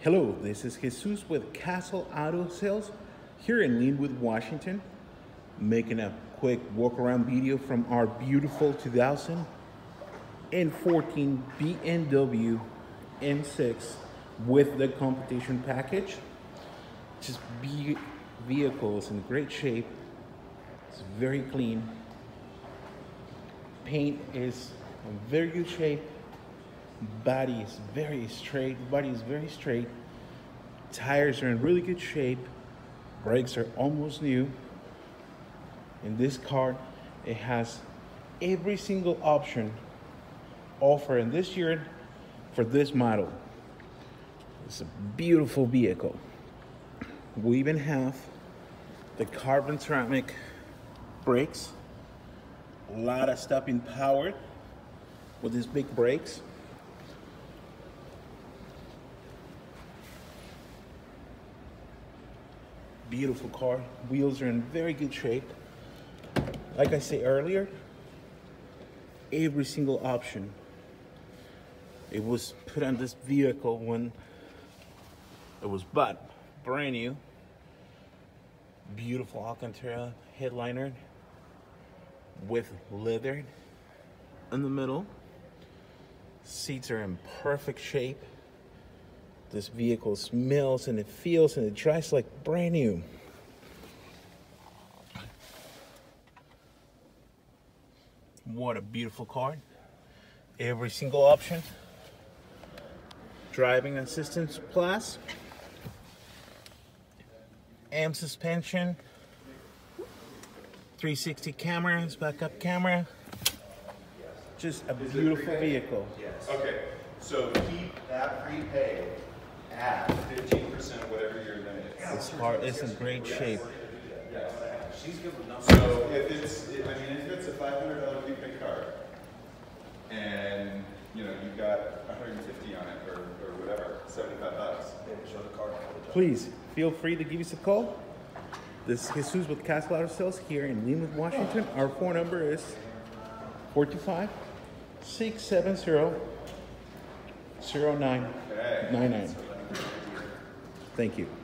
Hello, this is Jesus with Castle Auto Sales here in Lynnwood, Washington, making a quick walk around video from our beautiful 2014 BMW M6 with the competition package. Just be vehicles in great shape. It's very clean. Paint is in very good shape body is very straight body is very straight tires are in really good shape brakes are almost new. In this car it has every single option offered in this year for this model. It's a beautiful vehicle. We even have the carbon ceramic brakes. A lot of stopping power with these big brakes beautiful car. Wheels are in very good shape. Like I said earlier, every single option. It was put on this vehicle when it was bought brand new. Beautiful Alcantara headliner with leather in the middle. Seats are in perfect shape. This vehicle smells and it feels and it drives like brand new. What a beautiful car. Every single option. Driving assistance plus. AM suspension. 360 cameras, backup camera. Just a beautiful vehicle. Yes. Okay, so keep that prepaid at fifteen percent of whatever your limit is. This car is in great shape. So if it's, I mean, if it's a five hundred dollar prepaid card, and, you know, you've got hundred and fifty on it, or, or whatever, seventy-five bucks. Show the card. Please feel free to give us a call. This is Jesus with Castle Auto Sales here in Lynnwood, Washington. Our phone number is 425 670 0999. Thank you.